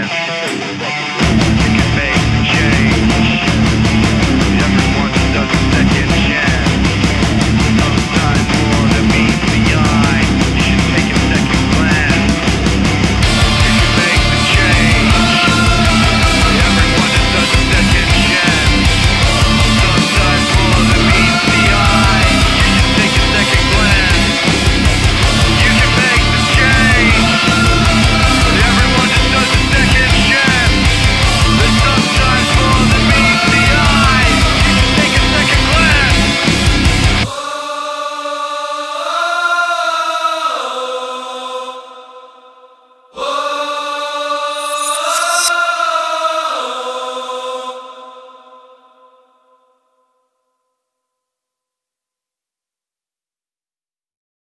FBI.